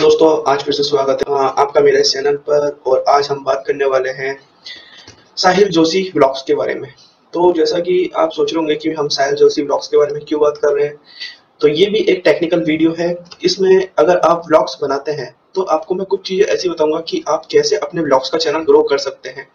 दोस्तों, आज फिर से स्वागत है आपका मेरे चैनल पर और आज हम बात करने वाले हैं साहिल जोशी ब्लॉग्स के बारे में। तो जैसा कि आप सोच रहे होंगे कि हम साहिल जोशी ब्लॉग्स के बारे में क्यों बात कर रहे हैं तो ये भी एक टेक्निकल वीडियो है। इसमें अगर आप ब्लॉग्स बनाते हैं तो आपको मैं कुछ चीज़ें ऐसी बताऊँगा कि आप कैसे अपने ब्लॉग्स का चैनल ग्रो कर सकते हैं।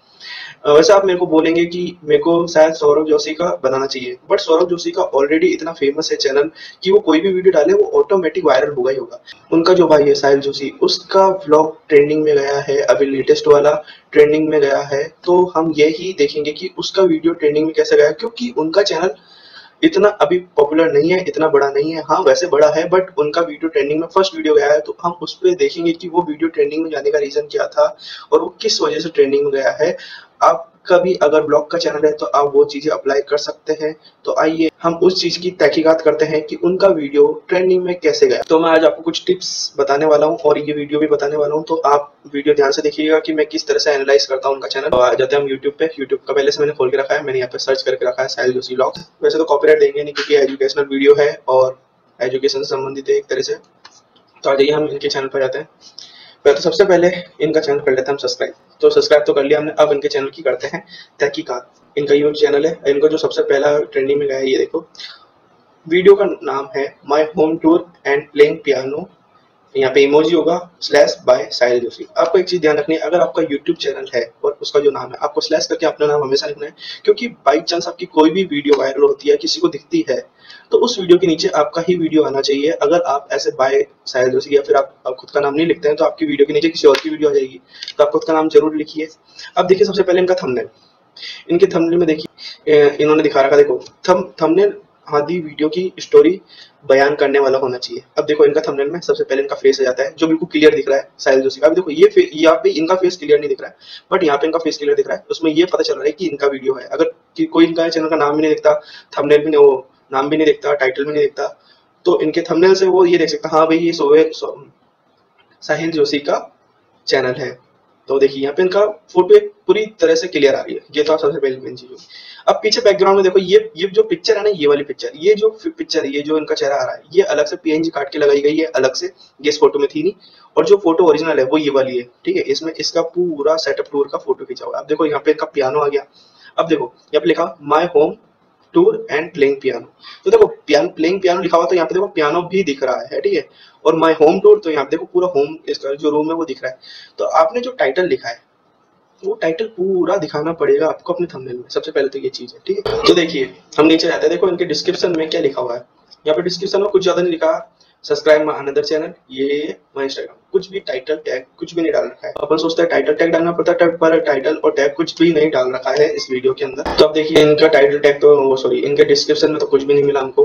वैसे आप मेरे को बोलेंगे कि मेरे को शायद सौरभ जोशी का बनाना चाहिए बट सौरभ जोशी का ऑलरेडी इतना फ़ेमस है चैनल कि वो कोई भी वीडियो डाले, वो ऑटोमेटिक वायरल होगा ही होगा। उनका जो भाई है साहिल जोशी, उसका व्लॉग ट्रेंडिंग में गया है, अभी लेटेस्ट वाला ट्रेंडिंग में गया है तो हम यही देखेंगे कि उसका वीडियो ट्रेंडिंग में कैसे गया, क्योंकि उनका चैनल इतना अभी पॉपुलर नहीं है, इतना बड़ा नहीं है। हाँ वैसे बड़ा है बट उनका वीडियो ट्रेंडिंग में फ़र्स्ट वीडियो गया है तो हम उस पर देखेंगे कि वो वीडियो ट्रेंडिंग में जाने का रीजन क्या था, और वो किस वजह से ट्रेंडिंग में गया है। आपका भी अगर ब्लॉग का चैनल है तो आप वो चीज़ें अप्लाई कर सकते हैं। तो आइए हम उस चीज़ की तहकीकात करते हैं कि उनका वीडियो ट्रेंडिंग में कैसे गया। तो मैं आज आपको कुछ टिप्स बताने वाला हूँ और ये वीडियो भी बताने वाला हूँ। तो आप वीडियो ध्यान से देखिएगा कि मैं किस तरह से एनालाइज करता हूँ उनका चैनल तो जाते हैं हम यूट्यूब पे। यूट्यूब का पहले से मैंने खोल के रखा है। मैंने यहाँ पे सर्च करके रखा है साहिल जोशी ब्लॉग वैसे तो कॉपीराइट देंगे नहीं क्योंकि एजुकेशनल वीडियो है और एजुकेशन से संबंधित है एक तरह से। तो आ जाइए हम इनके चैनल पर जाते हैं। तो सबसे पहले इनका चैनल कर लेते हैं हम सब्सक्राइब तो सब्सक्राइब तो कर लिया हमने, अब इनके चैनल की करते हैं तहकीकात। इनका यूट्यूब चैनल है, इनका जो सबसे पहला ट्रेंडिंग में गया है, ये देखो। वीडियो का नाम है my home tour and playing piano यहाँ पे इमोजी होगा स्लैश बाय साहिल जोशी आपको एक चीज़ ध्यान रखनी है, अगर आपका यूट्यूब चैनल है और उसका जो नाम है, आपको स्लैश करके अपना नाम हमेशा लिखना है, क्योंकि बाई चांस आपकी कोई भी वीडियो वायरल होती है, किसी को दिखती है तो उस वीडियो के नीचे आपका ही वीडियो आना चाहिए। अगर आप ऐसे बाय जोशी या फिर आप, आप खुद का नाम नहीं लिखते हैं तो आपकी वीडियो के नीचे किसी और की वीडियो आ जाएगी। तो आप खुद का नाम ज़रूर लिखिए। अब देखिए सबसे पहले इनका थंबनेल इनके थंबनेल में देखिए इन्होंने दिखा रखा देखो थम थंबनेल आदि वीडियो की स्टोरी बयान करने वाला होना चाहिए। अब देखो इनका थंबनेल में सबसे पहले इनका फेस आ जाता है जो बिल्कुल क्लियर दिख रहा है साहिल जोशी का। अब देखो ये यहाँ पे इनका फेस क्लियर नहीं दिख रहा है बट यहाँ पे इनका फेस क्लियर दिख रहा है। उसमें ये पता चल रहा है कि इनका वीडियो है। अगर कोई इनका चैनल का नाम भी नहीं दिखता थंबनेल भी नहीं वो नाम भी नहीं दिखता टाइटल भी नहीं दिखता। तो इनके थंबनेल से वो ये देख सकता हाँ भाई, ये सोहे साहिल जोशी का चैनल है। तो देखिए, यहाँ पे इनका फ़ोटो एक पूरी तरह से क्लियर आ रही है। ये तो आप सबसे पहले मेन चीज़ होगी अब पीछे बैकग्राउंड में देखो, ये ये जो पिक्चर है ना, ये वाली पिक्चर ये जो पिक्चर ये जो इनका चेहरा आ रहा है, ये अलग से पीएनजी काट के लगाई गई है, अलग से। ये इस फ़ोटो में थी नहीं। और जो फ़ोटो ओरिजिनल है, वो ये वाली है, ठीक है? इसमें इसका पूरा सेटअप टूर का फ़ोटो खींचा हुआ अब देखो, यहाँ पे इनका पियानो आ गया। अब देखो, यहाँ पे लिखा my home tour and playing piano. तो देखो, पियानो, प्लेइंग पियानो लिखा हुआ तो यहाँ पे देखो, पियानो भी दिख रहा है, ठीक है? और माई होम टूर तो यहाँ पे देखो, पूरा होम जो रूम है वो दिख रहा है। तो आपने जो टाइटल लिखा है, वो टाइटल पूरा दिखाना पड़ेगा आपको अपने थंबनेल में, सबसे पहले तो ये चीज़ है, ठीक है? तो देखिए, हम नीचे जाते हैं, देखो इनके डिस्क्रिप्शन में क्या लिखा हुआ है। यहाँ पे डिस्क्रिप्शन में कुछ ज़्यादा नहीं लिखा सब्सक्राइब माई अनदर चैनल ये माई इंस्टाग्राम कुछ भी टाइटल टैग कुछ भी नहीं डाल रखा है। अपन सोचते हैं टाइटल टैग डालना पड़ता है पर टाइटल और टैग कुछ भी नहीं डाल रखा है इस वीडियो के अंदर। तो अब देखिए, इनका टाइटल टैग तो सॉरी इनके डिस्क्रिप्शन में तो कुछ भी नहीं मिला हमको।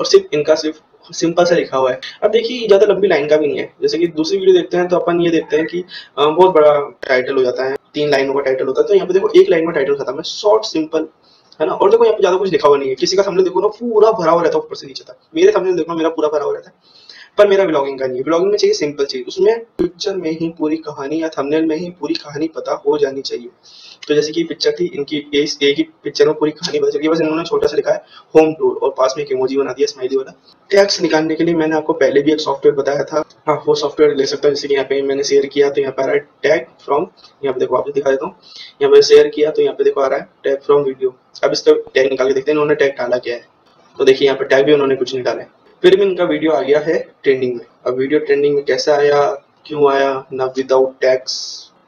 और सिर्फ़ इनका सिर्फ़ सिंपल सा लिखा हुआ है। अब देखिए ज़्यादा लंबी लाइन का भी नहीं है। जैसे कि दूसरी वीडियो देखते हैं तो अपन ये देखते हैं कि बहुत बड़ा टाइटल हो जाता है। तीन लाइनों का टाइटल होता है। तो यहाँ पे देखो, एक लाइन में टाइटल खत्म है। शॉर्ट सिंपल है ना? और देखो यहाँ पे ज़्यादा कुछ लिखा हुआ नहीं है। किसी का थंबनेल देखो ना, पूरा भरा हुआ रहता है ऊपर से नीचे तक। मेरे थंबनेल देखो मेरा पूरा भरा हुआ रहता है। पर मेरा ब्लॉगिंग का नहीं है। ब्लॉगिंग में चाहिए सिंपल चीज़। उसमें पिक्चर में ही पूरी कहानी या थंबनेल में ही पूरी कहानी पता हो जानी चाहिए। तो जैसे कि पिक्चर थी, इनकी एक ही पिक्चर में पूरी कहानी चुकी है बस इन्होंने छोटा सा लिखा है होम टूर और पास में एक इमोजी बना दिया स्माइली वाला। टैक्स निकालने के लिए मैंने आपको पहले भी एक सॉफ्टवेयर बताया था। हाँ वो सॉफ्टवेयर ले सकता हूँ, जैसे कि यहाँ पे मैंने शेयर किया तो यहाँ पे आ रहा है टैग फ्रॉम यहाँ पे देखो आपको दिखा देता हूँ। यहाँ पे शेयर किया तो यहाँ पे देखो आ रहा है टैग फ्रॉम वीडियो अब इसका टैग निकाल के देखते हैं, इन्होंने टैग डाला क्या है? तो देखिए, यहाँ पे टैग भी उन्होंने कुछ नहीं डाला है। फिर भी इनका वीडियो आ गया है ट्रेंडिंग में। अब वीडियो ट्रेंडिंग में कैसे आया, क्यों आया, ना विदाउट टैक्स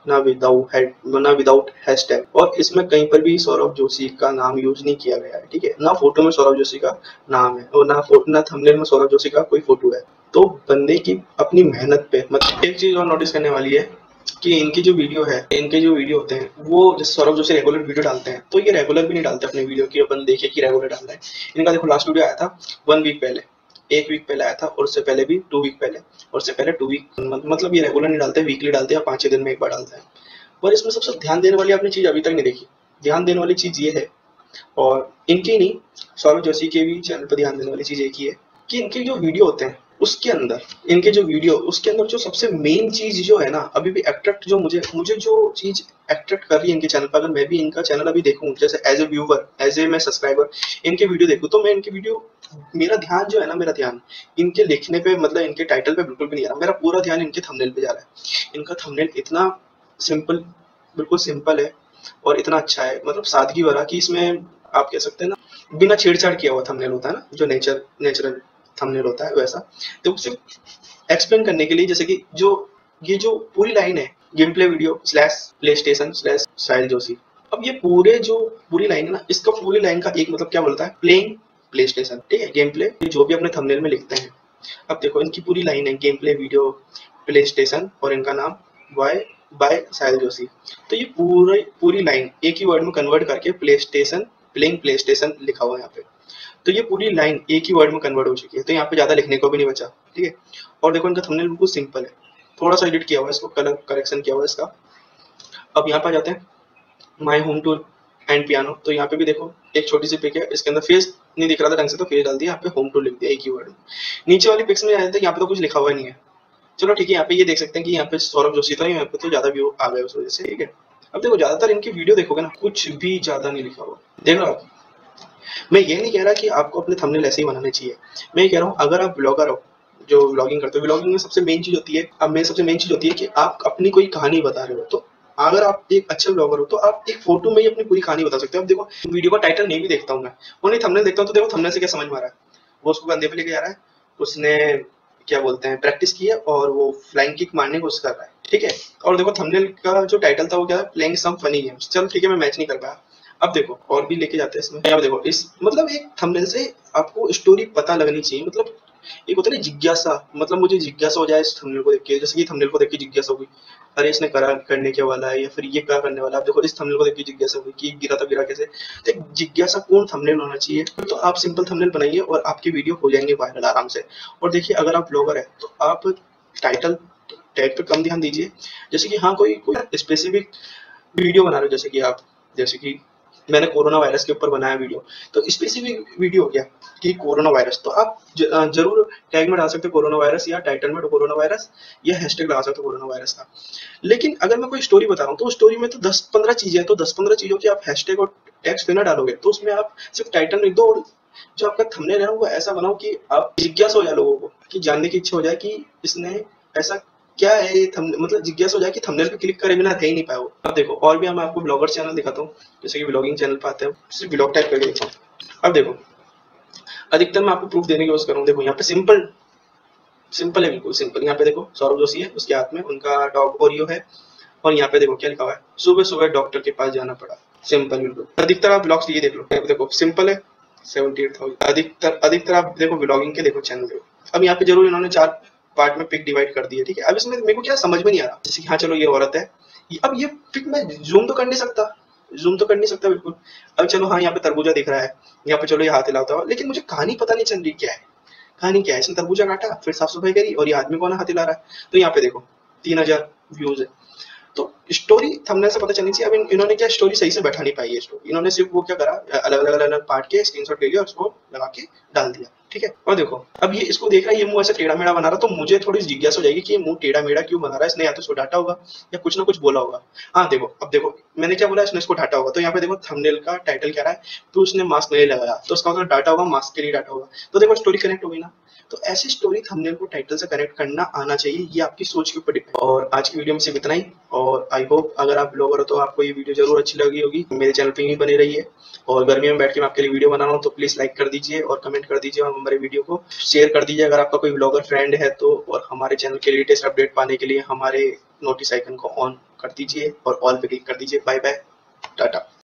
ना विदाउट ना विदाउट हैशटैग और इसमें कहीं पर भी सौरभ जोशी का नाम यूज़ नहीं किया गया है, ठीक है? ना फ़ोटो में सौरभ जोशी का नाम है और ना फ़ोटो ना थंबनेल में सौरभ जोशी का कोई फ़ोटो है। तो बंदे की अपनी मेहनत पे मतलब एक चीज़ और नोटिस करने वाली है कि इनकी जो वीडियो है, इनके जो वीडियो होते हैं, वो जैसे सौरभ जोशी रेगुलर वीडियो डालते हैं तो ये रेगुलर भी नहीं डालते अपने वीडियो की, अपन देखे कि रेगुलर डाल रहे हैं। इनका देखो लास्ट वीडियो आया था वन वीक पहले। एक वीक पहले आया था और उससे पहले भी टू वीक पहले। और उससे पहले टू वीक मतलब ये रेगुलर नहीं डालते वीकली डालते हैं पाँच छह दिन में एक बार डालते हैं। पर इसमें सबसे ध्यान देने वाली आपने चीज़ अभी तक नहीं देखी। ध्यान देने वाली चीज़ ये है और इनकी नहीं, सौरभ जोशी के भी चैनल पर ध्यान देने वाली चीज़ एक ही है कि इनके जो वीडियो होते हैं उसके अंदर, इनके जो वीडियो उसके अंदर जो सबसे मेन चीज़ जो है ना, अभी भी अट्रैक्ट जो मुझे मुझे जो चीज़ अट्रैक्ट कर रही है इनके चैनल पर, अगर मैं भी इनका चैनल अभी देखूँ, जैसे as a viewer as a मैं सब्सक्राइबर इनके वीडियो देखूँ तो मैं इनके वीडियो मेरा ध्यान जो है ना, मेरा ध्यान इनके लिखने पे मतलब इनके टाइटल पे बिल्कुल भी नहीं आ रहा। मेरा पूरा ध्यान इनके थंबनेल पे जा रहा है। इनका थंबनेल इतना सिंपल बिल्कुल सिंपल है और इतना अच्छा है मतलब सादगी भरा कि इसमें आप कह सकते हैं ना, बिना छेड़छाड़ किया हुआ थंबनेल होता है ना, जो नेचर नेचुरल थंबनेल होता है, वैसा। तो सिर्फ़ एक्सप्लेन करने के लिए जैसे कि जो, ये जो पूरी लाइन है gameplay video slash PlayStation slash Sahil Joshi अब ये पूरे जो पूरी लाइन है ना, इसका पूरी लाइन का एक मतलब क्या बोलता है? प्लेइंग प्ले स्टेशन ठीक है? गेम प्ले जो भी अपने थंबनेल में लिखते हैं। अब देखो, इनकी पूरी लाइन है gameplay video PlayStation और इनका नाम वाई बाय साहिल जोशी तो ये पूरी पूरी लाइन एक ही वर्ड में कन्वर्ट करके PlayStation playing PlayStation लिखा हुआ है यहाँ पे। तो ये पूरी लाइन एक ही वर्ड में कन्वर्ट हो चुकी है। तो यहाँ पे ज़्यादा लिखने को भी नहीं बचा, ठीक है? और देखो इनका थंबनेल बिल्कुल सिंपल है। थोड़ा सा एडिट किया हुआ है इसको कलर करेक्शन किया हुआ है इसका। अब यहाँ पे जाते हैं। My home tour and piano तो यहाँ पे भी देखो, एक छोटी सी पिक है। इसके अंदर फेस नहीं दिख रहा था, ढंग से तो फेस डाल दिया। यहाँ पे होम टूर लिख दिया एक ही वर्ड में। नीचे वाली पिक्स में जाते यहाँ पे तो कुछ लिखा हुआ नहीं है। चलो ठीक है, यहाँ पे ये देख सकते हैं कि यहाँ पे सौरभ जोशी था यहाँ पे तो ज़्यादा व्यू आ गया उस वजह से, ठीक है? अब देखो, ज़्यादातर इनकी वीडियो देखोगे ना, कुछ भी ज़्यादा नहीं लिखा हुआ। देख आप? मैं ये नहीं कह रहा कि आपको अपने थंबनेल ऐसे ही बनाने चाहिए। मैं ये कह रहा हूँ, अगर आप ब्लॉगर हो, जो ब्लॉगिंग करते हो ब्लॉगिंग में सबसे मेन चीज़ होती है, अब मेन सबसे मेन चीज़ होती है कि आप अपनी कोई कहानी बता रहे हो। तो अगर आप एक अच्छे ब्लॉगर हो तो आप एक फ़ोटो में ही अपनी पूरी कहानी बता सकते हो। अब देखो वीडियो का टाइटल नहीं भी देखता हूँ मैं। ओनली थंबनेल देखता हूँ तो देखो थंबनेल से क्या समझ में आ रहा है। वो उसको कंधे पे लेके जा रहा है, उसने क्या बोलते हैं प्रैक्टिस की है, और वो फ्लाइंग किक मारने की कोशिश कर रहा है। ठीक है? और देखो थंबनेल का जो टाइटल था, वो क्या है प्लेइंग सम फनी गेम्स चल, ठीक है, मैं मैच नहीं कर पाया। अब देखो, और भी लेके जाते हैं इसमें। अब देखो, इस मतलब एक थंबनेल से आपको स्टोरी पता लगनी चाहिए। मतलब एक होता है जिज्ञासा। मतलब मुझे जिज्ञासा हो जाए इस थंबनेल को देख के। जैसे कि थंबनेल को देख के जिज्ञासा होगी अरे, इसने करा करने के वाला है या फिर ये क्या करने वाला है। देखो, इस थंबनेल को देख के जिज्ञासा होगी कि गिरा तो गिरा कैसे? तो एक जिज्ञासा पूर्ण थंबनेल होना चाहिए। तो आप सिंपल थंबनेल बनाइए और आपकी वीडियो हो जाएँगे वायरल आराम से। और देखिए, अगर आप ब्लॉगर है तो आप टाइटल टैग पे कम ध्यान दीजिए। जैसे कि हाँ कोई कोई स्पेसिफिक वीडियो बना रहे हो, जैसे कि आप, जैसे कि मैंने कोरोना वायरस के ऊपर बनाया वीडियो। तो स्पेसिफिक वीडियो हो गया कि कोरोना वायरस। तो आप ज़रूर टैग में डाल सकते हो कोरोना वायरस या टाइटल में कोरोना वायरस या हैशटैग डाल सकते हो कोरोना वायरस का। लेकिन अगर मैं कोई स्टोरी बता रहा हूँ तो स्टोरी में तो दस पंद्रह चीज़ें हैं तो दस पंद्रह चीज़ों की आप हैशटैग और टैक्स देना डालोगे तो उसमें आप सिर्फ़ टाइटल लिख दो और जो आपका थंबनेल है, वो ऐसा बनाओ कि आप जिज्ञासा हो जाए लोगों को, कि जानने की इच्छा हो जाए कि इसने ऐसा क्या है ये थंबनेल मतलब जिज्ञासा हो जाए कि थंबनेल पे क्लिक करे बिना रह ही नहीं पाए वो। अब देखो, और भी मैं आपको ब्लॉगर चैनल दिखाता हूँ, जैसे कि ब्लॉगिंग चैनल पे आते हैं, सिर्फ़ ब्लॉग टाइप करके देखता हूँ अब देखो, अधिकतर मैं आपको प्रूफ देने की कोशिश करूँ। देखो, यहाँ पे सिंपल सिंपल है बिल्कुल सिंपल यहाँ पे देखो, सौरभ जोशी है, उसके हाथ में, उनका डॉग ओरियो है, और यहाँ पे देखो क्या लिखा हुआ है, सुबह सुबह डॉक्टर के पास जाना पड़ा। सिंपल बिल्कुल। अधिकतर आप ब्लॉग्स ये देख लो। देखो सिंपल है सेवेंटी एट थाउज़ेंड अधिकतर अधिकतर आप देखो ब्लॉगिंग के देखो चैनल देखो अब यहाँ पे ज़रूर इन्होंने चार पार्ट में पिक डिवाइड कर दी है ठीक है? अब इसमें मेरे को क्या समझ में नहीं आ रहा। जैसे कि हाँ चलो, ये औरत है। अब ये पिक मैं जूम तो कर नहीं सकता। जूम तो कर नहीं सकता, बिल्कुल। अब चलो हाँ यहाँ पे तरबूजा दिख रहा है। यहाँ पे चलो, ये हाथ हिलाता हुआ। लेकिन मुझे कहानी पता नहीं चल रही क्या है। कहानी क्या है? इसने तरबूजा काटा, फिर साफ़ सफ़ाई करी, और ये आदमी कौन हाथ हिला रहा है। तो यहाँ पे देखो, तीन हज़ार व्यूज़ है। तो स्टोरी थंबनेल से पता चलनी चाहिए। अब इन्होंने क्या स्टोरी सही से बैठा नहीं पाई है स्टोरी इन्होंने सिर्फ़ वो क्या करा अलग अलग अलग पार्ट के स्क्रीनशॉट ले लिया और उसको लगा के डाल दिया। ठीक है? और देखो, अब ये इसको देख रहा है ये मुँह ऐसे टेढ़ा मेढ़ा बना रहा तो मुझे थोड़ी जिज्ञासा हो जाएगी कि मुँह टेढ़ा मेढ़ा क्यों बना रहा है? इसने या तो सो डाटा होगा, या कुछ ना कुछ बोला होगा। हाँ देखो, अब देखो मैंने क्या बोला, इसने इसको डाटा होगा। तो यहाँ पे देखो थंबनेल का टाइटल क्या रहा है? तो उसने मास्क नहीं लगाया। तो उसका मतलब डाटा होगा मास्क के लिए डाटा होगा। तो देखो स्टोरी कनेक्ट हो गई ना। तो ऐसी स्टोरी थंबनेल को टाइटल से कनेक्ट करना आना चाहिए, ये आपकी सोच के ऊपर डिपेंड और आज की वीडियो में सिर्फ़ इतना ही। और आई होप अगर आप ब्लॉगर हो तो आपको ये वीडियो ज़रूर अच्छी लगी होगी। मेरे चैनल पे ही बनी रही है और गर्मी में बैठ के मैं आपके लिए वीडियो बना रहा हूँ तो प्लीज़ लाइक कर दीजिए और कमेंट कर दीजिए और हमारे वीडियो को शेयर कर दीजिए। अगर आपका कोई ब्लॉगर फ्रेंड है तो और हमारे चैनल के लेटेस्ट अपडेट पाने के लिए हमारे नोटिस आइकन को ऑन कर दीजिए और ऑल पे क्लिक कर दीजिए। Bye bye Tata